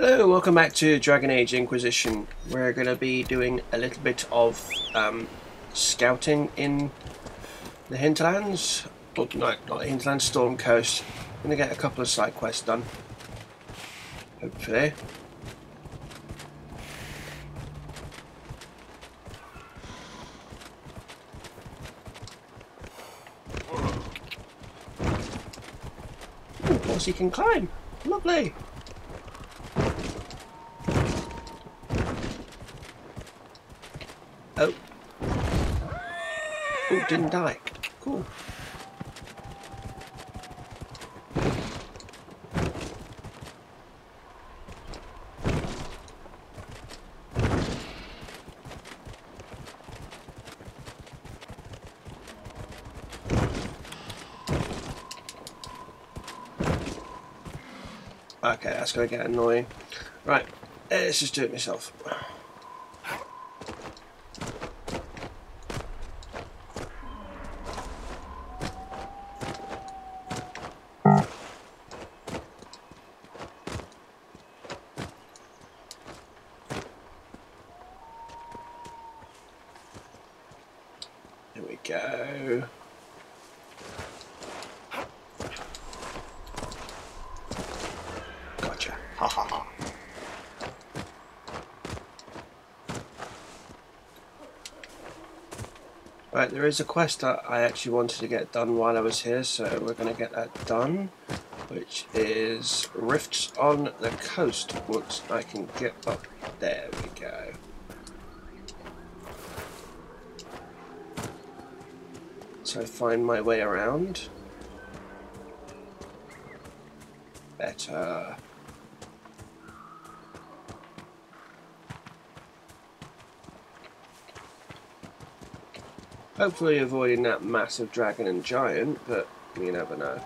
Hello, welcome back to Dragon Age Inquisition. We're going to be doing a little bit of um, scouting in the hinterlands. Oh, no, not hinterlands, Storm Coast. Going to get a couple of side quests done. Hopefully. Ooh, of course he can climb. Lovely. Oh. Oh, didn't die. Cool. Okay, that's going to get annoying. Right, let's just do it myself. There we go. Gotcha. Ha ha ha. Right, there is a quest that I actually wanted to get done while I was here, so we're going to get that done, which is Rifts on the Coast, once I can get up. There we go. So I find my way around. Better. Hopefully avoiding that massive dragon and giant, but you never know.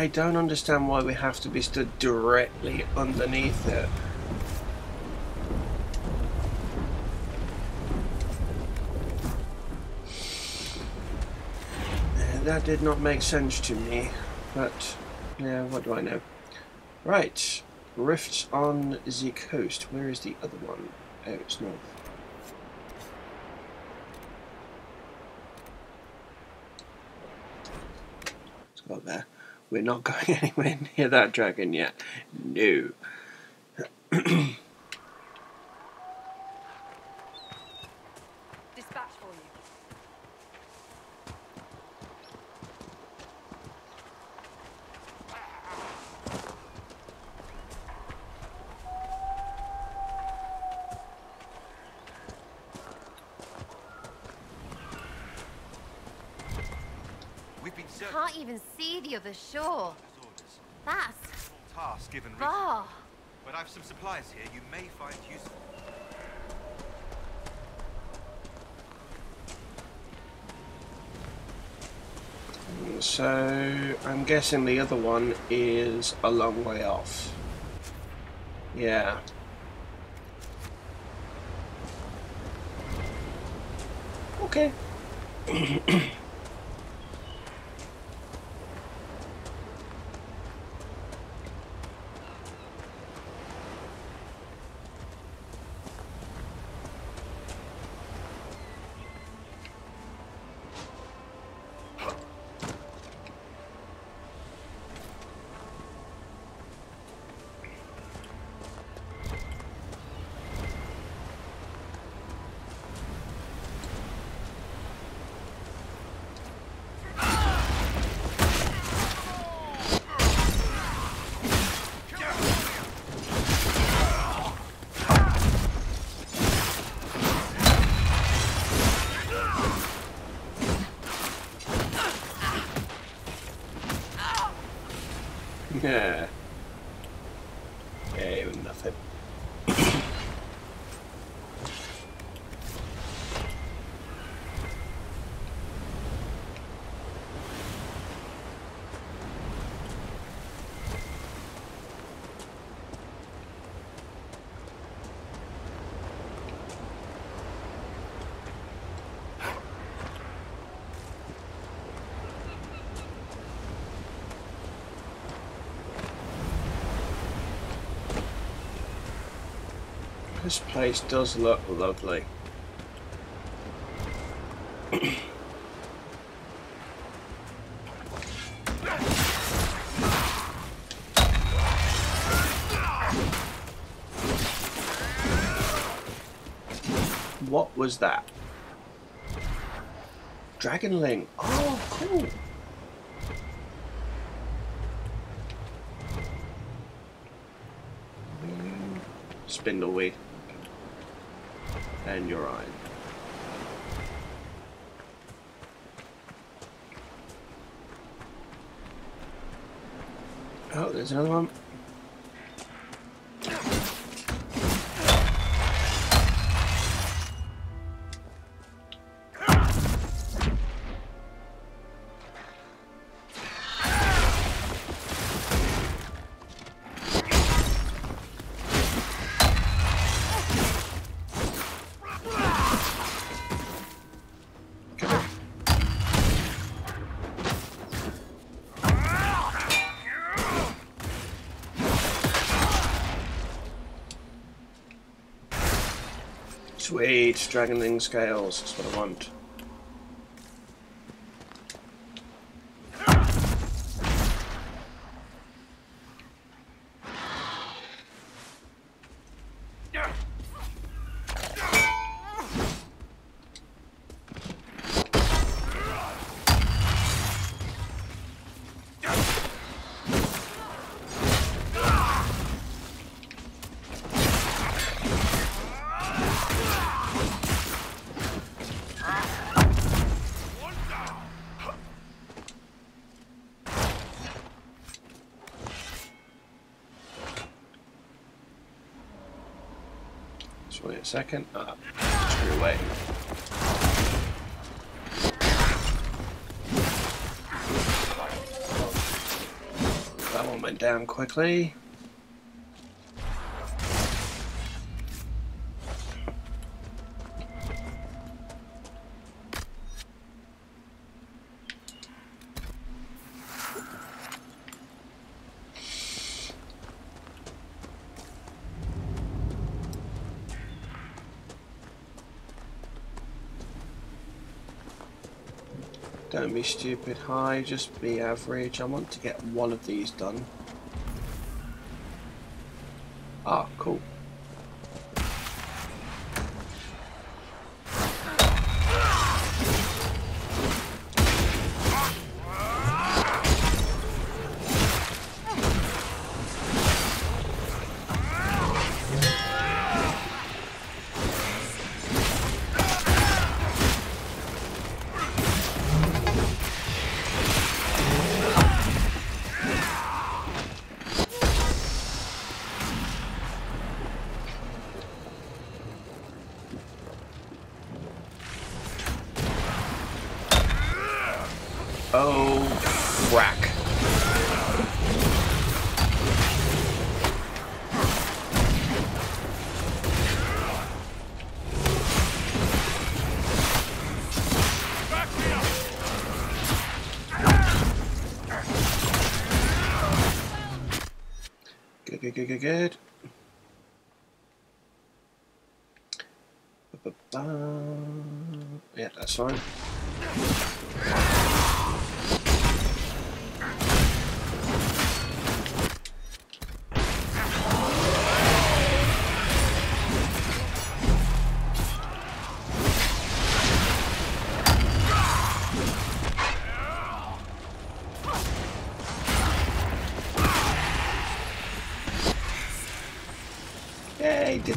I don't understand why we have to be stood directly underneath it. Uh, That did not make sense to me, but yeah, what do I know? Right, rifts on the coast. Where is the other one? Oh, it's north. Let's go there. We're not going anywhere near that dragon yet. No. Dispatch for you. Can't even see the other shore. That's Task given far. But I've some supplies here you may find useful. So, I'm guessing the other one is a long way off. Yeah. Okay. Yeah. Yeah, even nothing. This place does look lovely. what was that? Dragonling. Oh, cool. Spindleweed and urine. Oh, there's another one. Sweet, dragonling scales, that's what I want. Wait a second. Ah, screw away. That one went down quickly. Be stupid high, just be average. I want to get one of these done. Ah, cool. Oh, crack.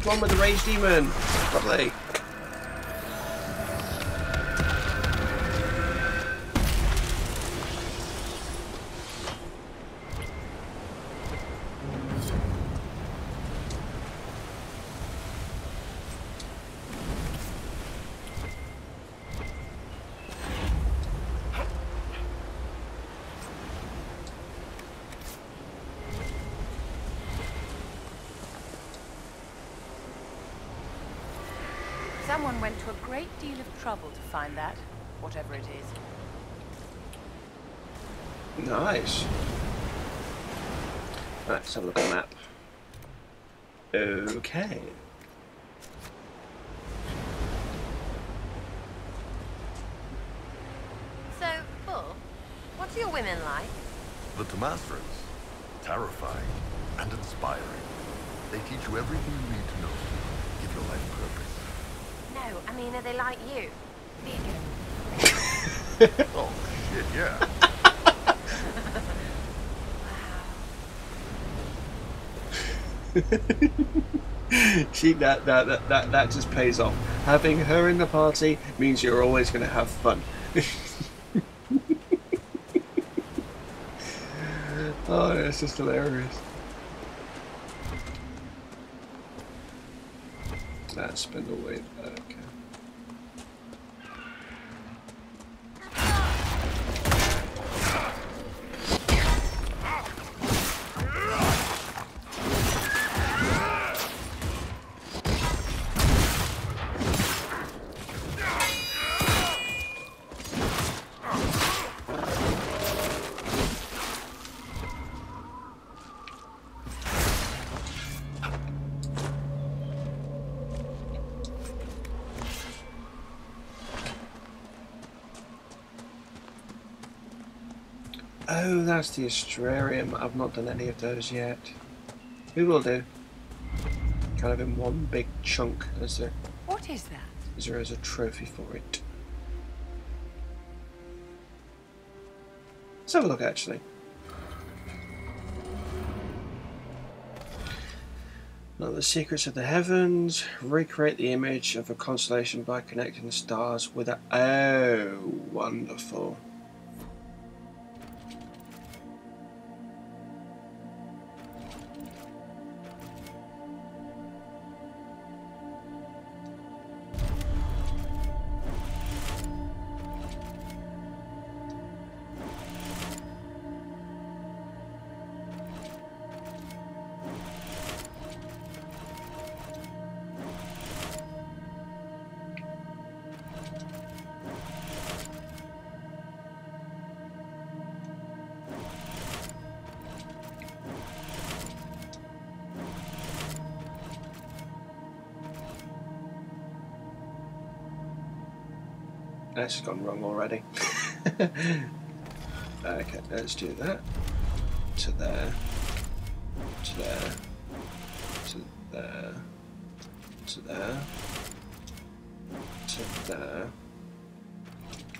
One with the rage demon. Lovely. Someone went to a great deal of trouble to find that, whatever it is. Nice. Right, let's have a look at the map. Okay. So, Bull, what are your women like? The Tamassrans. Terrifying and inspiring. They teach you everything you need to know. Give your life purpose. No, I mean, are they like you? Oh, shit, yeah. See that, that that that that just pays off. Having her in the party means you're always going to have fun. oh, that's just hilarious. That Spindleweed. Okay. Oh, that's the Astrarium. I've not done any of those yet. We will do. Kind of in one big chunk as there, What is that? as there is a trophy for it. Let's have a look actually. Now, the secrets of the heavens. Recreate the image of a constellation by connecting the stars with a. Oh, wonderful. That's gone wrong already. okay, let's do that. To there. To there. To there. To there. To there.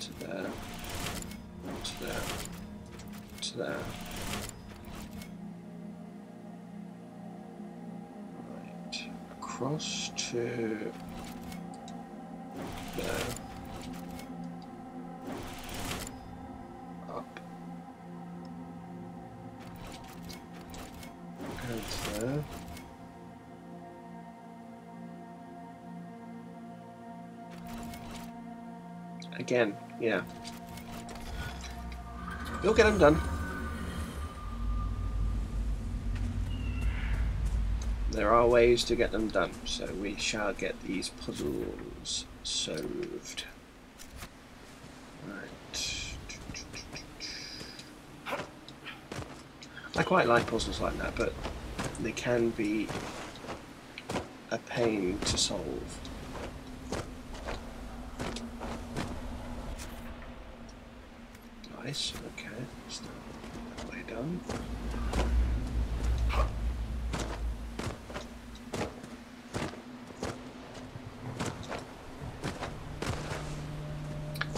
To there. To there. To there. Right. Across to there. Again, yeah. We'll get them done. There are ways to get them done, so we shall get these puzzles solved. Right. I quite like puzzles like that, but they can be a pain to solve. Nice, okay, still way done.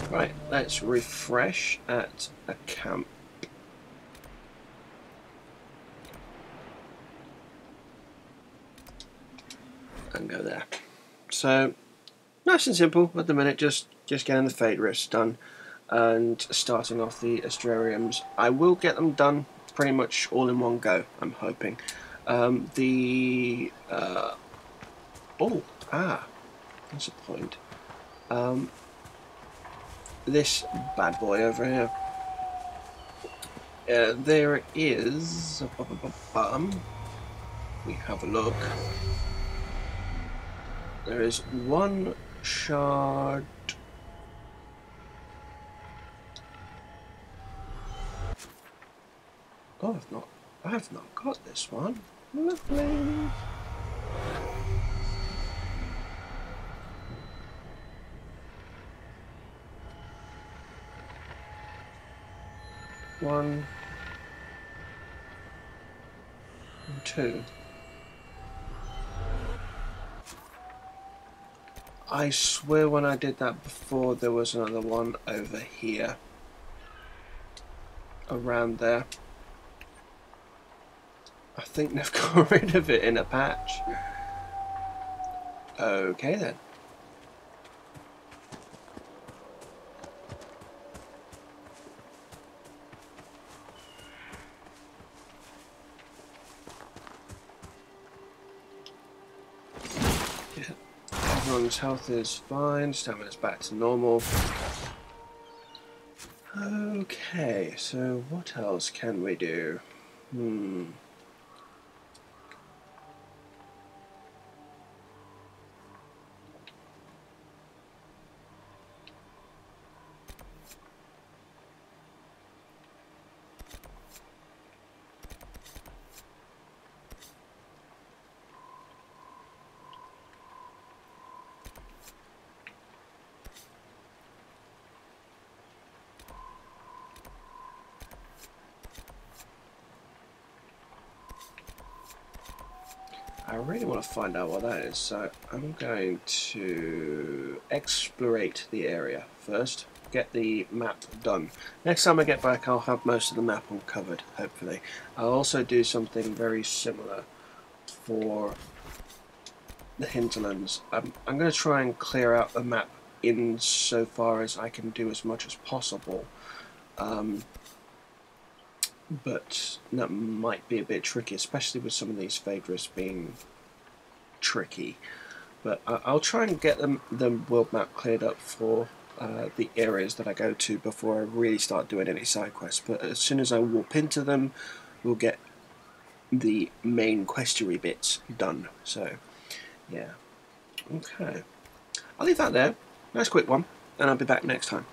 Right, let's refresh at a camp. And go there. So, nice and simple at the minute, just just getting the fade rifts done and starting off the Astrariums. I will get them done pretty much all in one go, I'm hoping. Um, the... Uh, oh, ah, that's a point. Um, this bad boy over here. Uh, there is. Bum, we have a look. There is one shard. Oh, I've not. I've not got this one. Lovely. One. And two. I swear when I did that before there was another one over here. Around there. I think they've got rid of it in a patch. Okay then. Everyone's health is fine, stamina's back to normal. Okay, so what else can we do? Hmm. I really want to find out what that is, so I'm going to explorate the area first, get the map done. Next time I get back I'll have most of the map uncovered, hopefully. I'll also do something very similar for the hinterlands. I'm, I'm going to try and clear out the map in so far as I can do as much as possible. Um, but that might be a bit tricky, especially with some of these fade rifts being tricky. But I'll try and get them the world map cleared up for uh, the areas that I go to before I really start doing any side quests. But as soon as I warp into them, we'll get the main questory bits done. So, yeah. Okay. I'll leave that there. Nice quick one, and I'll be back next time.